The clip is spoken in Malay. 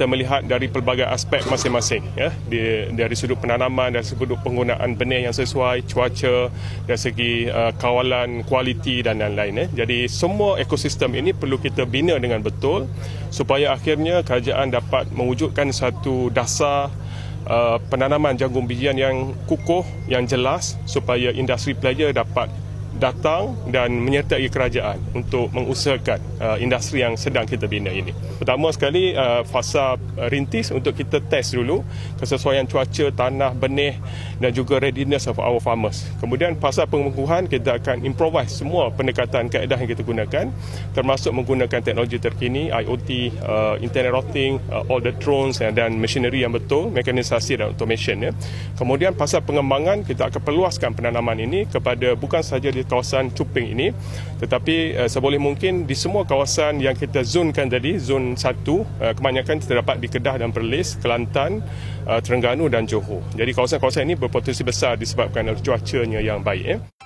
kita melihat dari pelbagai aspek masing-masing ya di, dari sudut penanaman dari sudut penggunaan benih yang sesuai cuaca dari segi uh, kawalan kualiti dan lain-lain ya. jadi semua ekosistem ini perlu kita bina dengan betul supaya akhirnya kerajaan dapat mewujudkan satu dasar uh, penanaman jagung bijian yang kukuh yang jelas supaya industri player dapat datang dan menyertai kerajaan untuk mengusahakan uh, industri yang sedang kita bina ini. Pertama sekali uh, fasa uh, rintis untuk kita test dulu kesesuaian cuaca, tanah, benih dan juga readiness of our farmers. Kemudian fasa pengukuhan kita akan improvise semua pendekatan kaedah yang kita gunakan termasuk menggunakan teknologi terkini IoT, uh, internet routing, uh, all the drones dan machinery yang betul, mekanisasi dan automation ya. Kemudian fasa pengembangan kita akan perluaskan penanaman ini kepada bukan sahaja di kawasan Cuping ini tetapi uh, seboleh mungkin di semua kawasan yang kita zonekan tadi zon 1 uh, kebanyakan terdapat di Kedah dan Perlis Kelantan uh, Terengganu dan Johor jadi kawasan-kawasan ini berpotensi besar disebabkan cuacanya yang baik eh.